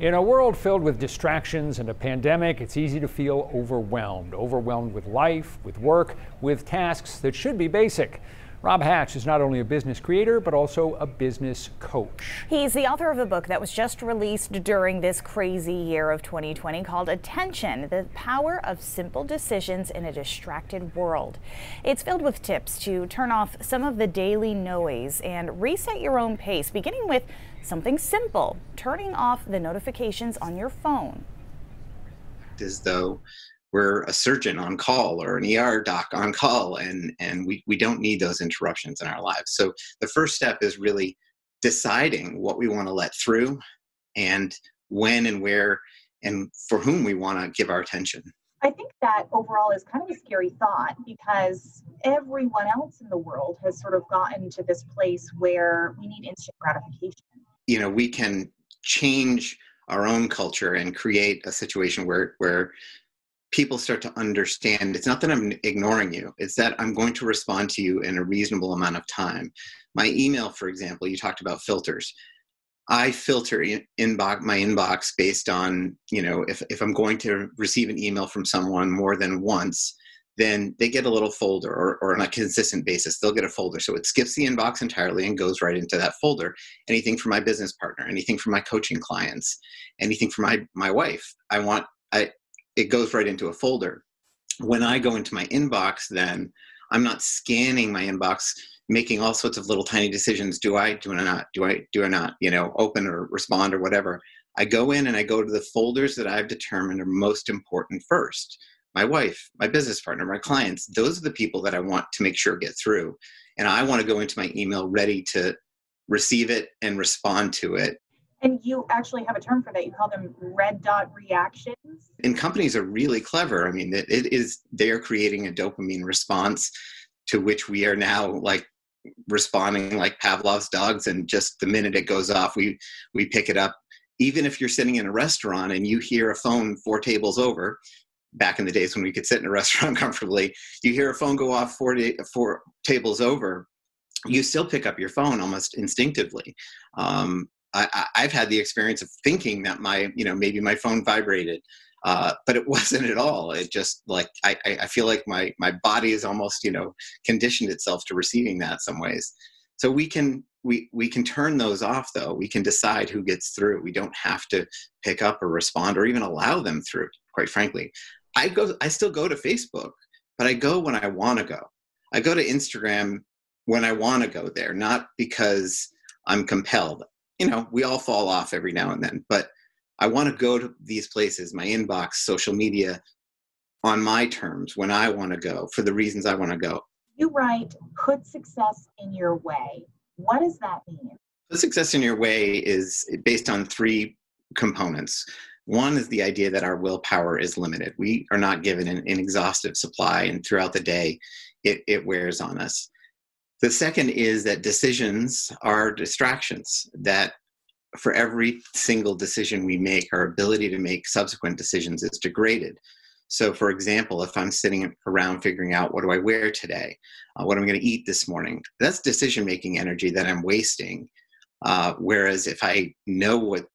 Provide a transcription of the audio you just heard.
In a world filled with distractions and a pandemic, it's easy to feel overwhelmed. Overwhelmed with life, with work, with tasks that should be basic. Rob Hatch is not only a business creator, but also a business coach. He's the author of a book that was just released during this crazy year of 2020 called Attention The Power of Simple Decisions in a Distracted World. It's filled with tips to turn off some of the daily noise and reset your own pace, beginning with something simple turning off the notifications on your phone. As though we're a surgeon on call or an ER doc on call, and and we we don't need those interruptions in our lives. So the first step is really deciding what we want to let through, and when and where and for whom we want to give our attention. I think that overall is kind of a scary thought because everyone else in the world has sort of gotten to this place where we need instant gratification. You know, we can change our own culture and create a situation where where people start to understand it's not that I'm ignoring you, it's that I'm going to respond to you in a reasonable amount of time. My email, for example, you talked about filters. I filter in, inbox my inbox based on, you know, if, if I'm going to receive an email from someone more than once, then they get a little folder or, or on a consistent basis, they'll get a folder. So it skips the inbox entirely and goes right into that folder. Anything from my business partner, anything from my coaching clients, anything from my, my wife. I want, I, it goes right into a folder. When I go into my inbox, then I'm not scanning my inbox, making all sorts of little tiny decisions. Do I, do I not, do I, do I not, you know, open or respond or whatever. I go in and I go to the folders that I've determined are most important first. My wife, my business partner, my clients, those are the people that I want to make sure get through. And I want to go into my email ready to receive it and respond to it and you actually have a term for that. You call them red dot reactions. And companies are really clever. I mean, it, it is they're creating a dopamine response to which we are now like responding like Pavlov's dogs. And just the minute it goes off, we we pick it up. Even if you're sitting in a restaurant and you hear a phone four tables over, back in the days when we could sit in a restaurant comfortably, you hear a phone go off four, four tables over, you still pick up your phone almost instinctively. Um, I, have had the experience of thinking that my, you know, maybe my phone vibrated, uh, but it wasn't at all. It just like I, I feel like my my body is almost, you know, conditioned itself to receiving that some ways. So we can we we can turn those off though. We can decide who gets through. We don't have to pick up or respond or even allow them through. Quite frankly, I go. I still go to Facebook, but I go when I want to go. I go to Instagram when I want to go there, not because I'm compelled you know, we all fall off every now and then, but I want to go to these places, my inbox, social media, on my terms when I want to go for the reasons I want to go. You write, put success in your way. What does that mean? Put success in your way is based on three components. One is the idea that our willpower is limited. We are not given an, an exhaustive supply, and throughout the day, it, it wears on us. The second is that decisions are distractions, that for every single decision we make, our ability to make subsequent decisions is degraded. So, for example, if I'm sitting around figuring out what do I wear today, uh, what am I going to eat this morning, that's decision making energy that I'm wasting. Uh, whereas if I know what